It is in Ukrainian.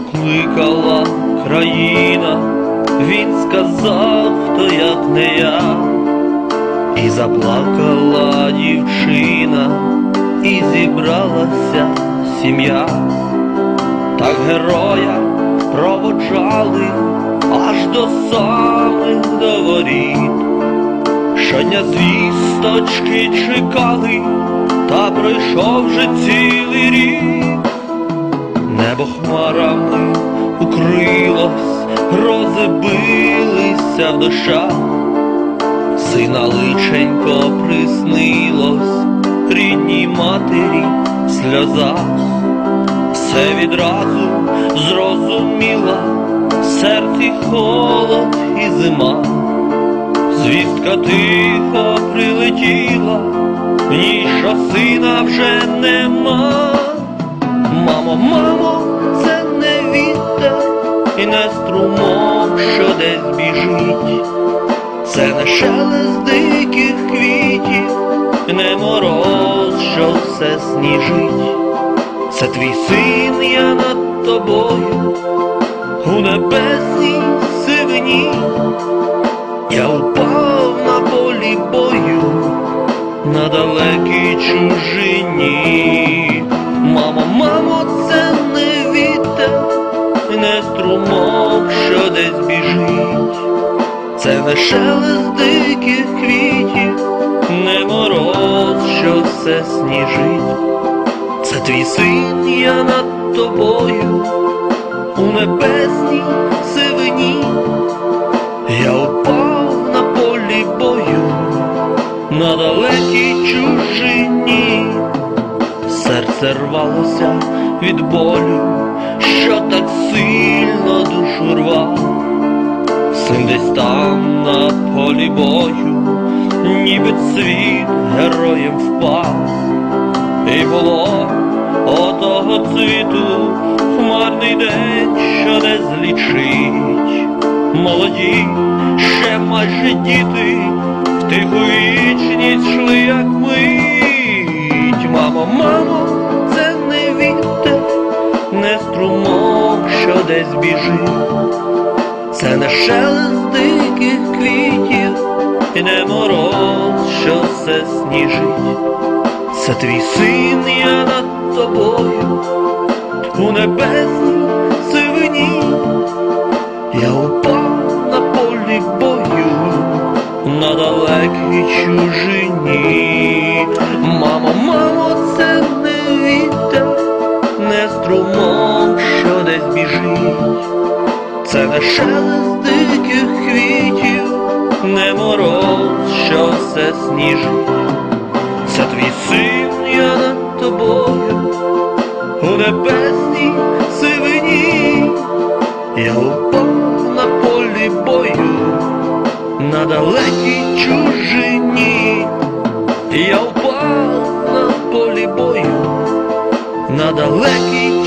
покликала країна, він сказав, хто як не я, і заплакала дівчина, і зібралася сім'я, так героя проводжали аж до самих до воріт. Щодня звісточки чекали, та пройшов вже цілий рік. Небо хмарами укрилось, грози билися в дощах, сина личенько приснилось, рідній матері сльозах, все відразу зрозуміла, в серці холод і зима. Звістка тихо прилетіла, в ній що сина вже нема. Мамо, мамо, це не вітер і не струмок, що десь біжить, це не шелест диких квітів, не мороз, що все сніжить. Це твій син, я над тобою, у небесній сивині. Я упав на полі бою на далекій чужині. Мамо, мамо, десь біжить, це не шелест диких квітів, не мороз, що все сніжить. Це твій син, я над тобою у небесній сивині. Я упав на полі бою на далекій чужині, серце рвалося від болю, що так сильно душу рвав, десь там на полі бою, ніби світ героєм впав, і було отого цвіту хмарний день, що не злічить. Молоді, ще майже діти, в тиху вічність йшли, як мить. Мамо, мамо, це не вітер, не струмок, що десь біжить, це не шелест диких квітів, і не мороз, що все сніжить. Це твій син, я над тобою, у небесній сивині. Я упав на полі бою на далекій чужині. Мамо, мамо, шелест диких квітів, не мороз, що все сніжить. Це твій син, я над тобою у небесній сивині. Я упав на полі бою на далекій чужині. Я упав на полі бою на далекій